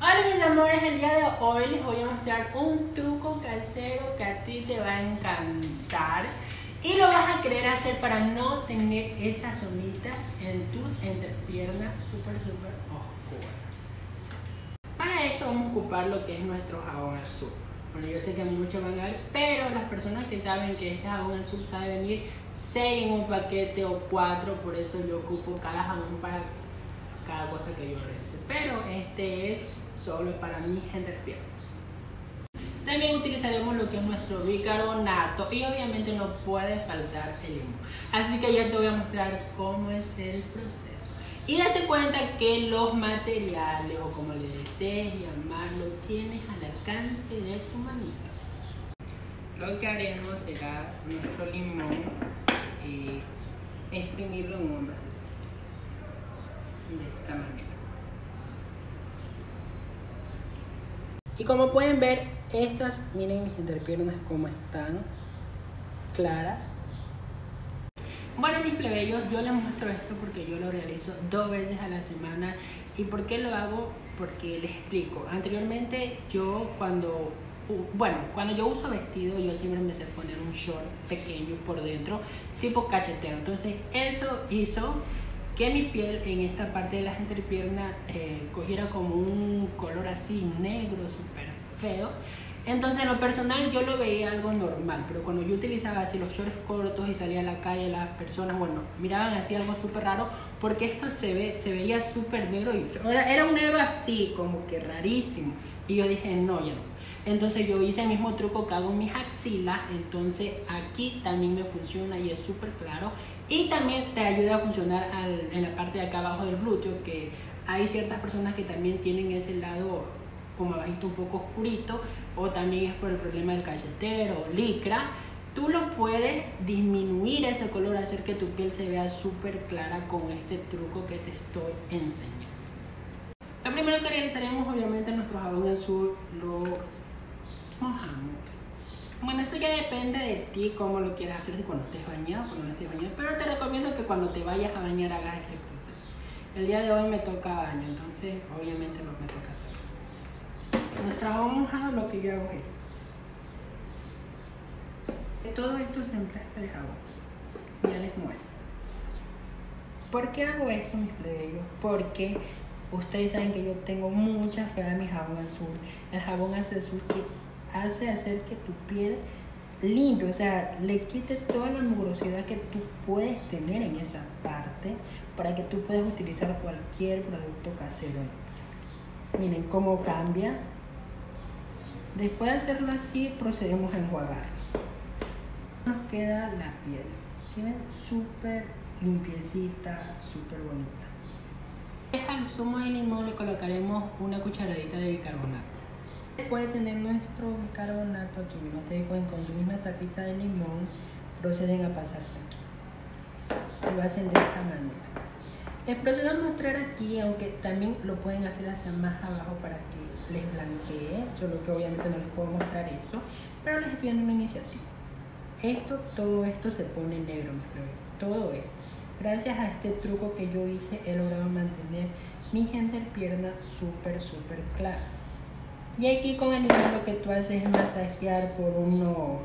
Hola mis amores, el día de hoy les voy a mostrar un truco casero que a ti te va a encantar y lo vas a querer hacer para no tener esa zonita en tu entrepiernas súper súper oscuras. Para esto vamos a ocupar lo que es nuestro jabón azul. Bueno, yo sé que muchos van a ver, pero las personas que saben que este jabón azul sabe venir 6 en un paquete o 4, por eso yo ocupo cada jabón para cada cosa que yo realice. Pero este es solo para mi entrepiernas. También utilizaremos lo que es nuestro bicarbonato y obviamente no puede faltar el limón. Así que ya te voy a mostrar cómo es el proceso. Y date cuenta que los materiales o como le desees llamarlo tienes al alcance de tu manito. Lo que haremos será nuestro limón y exprimirlo en un vaso de esta manera. Y como pueden ver, estas, miren mis entrepiernas como están claras. Bueno, mis plebeyos, yo les muestro esto porque yo lo realizo dos veces a la semana. ¿Y por qué lo hago? Porque les explico. Anteriormente yo cuando, bueno, cuando yo uso vestido, yo siempre me sé poner un short pequeño por dentro, tipo cachetero. Entonces eso hizo que mi piel en esta parte de las entrepiernas eh, cogiera como un color así negro, súper feo. Entonces, en lo personal, yo lo veía algo normal, pero cuando yo utilizaba así los shorts cortos y salía a la calle, las personas, bueno, miraban así algo súper raro, porque esto se, ve, se veía súper negro y feo. Era, un negro así, como que rarísimo. Y yo dije, no, ya no. Entonces yo hice el mismo truco que hago en mis axilas, entonces aquí también me funciona y es súper claro. Y también te ayuda a funcionar en la parte de acá abajo del glúteo, que hay ciertas personas que también tienen ese lado como abajito un poco oscurito, o también es por el problema del cachetero o licra. Tú lo puedes disminuir ese color, hacer que tu piel se vea súper clara con este truco que te estoy enseñando. Lo primero que realizaremos obviamente nuestro jabón azul lo mojamos. Bueno, esto ya depende de ti cómo lo quieras hacer, si cuando estés bañado o cuando no estés bañado. Pero te recomiendo que cuando te vayas a bañar hagas este proceso. El día de hoy me toca baño, entonces obviamente lo me toca hacer. Nuestro jabón mojado lo que yo hago es todo esto se emplasta de jabón. Ya les muestro. ¿Por qué hago esto, mis plebeyos? Porque ustedes saben que yo tengo mucha fe a mi jabón azul. El jabón azul que hace hacer que tu piel limpie, o sea, le quite toda la mugrosidad que tú puedes tener en esa parte para que tú puedas utilizar cualquier producto casero. Miren cómo cambia. Después de hacerlo así, procedemos a enjuagar. Nos queda la piel. ¿Sí ven? Súper limpiecita, súper bonita. Al zumo de limón le colocaremos una cucharadita de bicarbonato puede tener nuestro bicarbonato aquí mismo. Ustedes pueden con su misma tapita de limón proceden a pasarse aquí. Lo hacen de esta manera. Les procedo a mostrar aquí, aunque también lo pueden hacer hacia más abajo para que les blanquee, solo que obviamente no les puedo mostrar eso, pero les estoy dando una iniciativa. Esto, todo esto se pone negro, todo esto. Gracias a este truco que yo hice, he logrado mantener mi gente pierna súper, súper clara. Y aquí con el limón lo que tú haces es masajear por unos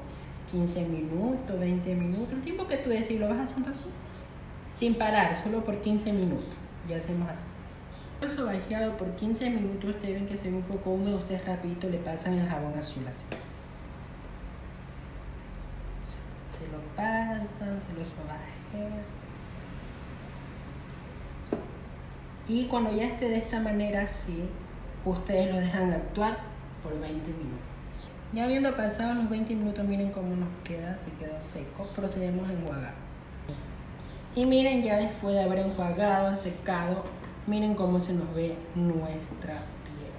15 minutos, 20 minutos, el tiempo que tú decides, lo vas haciendo así, sin parar, solo por 15 minutos. Y hacemos así. El sobajeado por 15 minutos, ustedes ven que se ve un poco húmedo, ustedes rapidito le pasan el jabón azul así. Se lo pasan, se lo sobajean. Y cuando ya esté de esta manera así, ustedes lo dejan actuar por 20 minutos. Ya habiendo pasado los 20 minutos, miren cómo nos queda, se quedó seco, procedemos a enjuagar. Y miren ya después de haber enjuagado, secado, miren cómo se nos ve nuestra piel.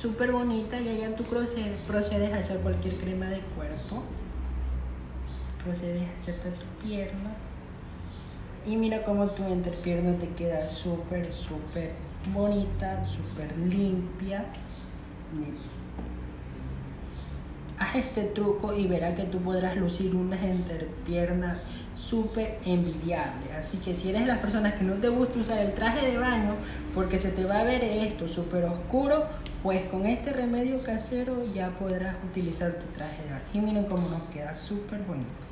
Súper bonita y allá tú procedes a echar cualquier crema de cuerpo. Procedes a echarte tu pierna. Y mira cómo tu entrepierna te queda súper, súper bonita, súper limpia. Haz este truco y verás que tú podrás lucir unas entrepiernas súper envidiable. Así que si eres de las personas que no te gusta usar el traje de baño porque se te va a ver esto súper oscuro, pues con este remedio casero ya podrás utilizar tu traje de baño. Y miren cómo nos queda súper bonito.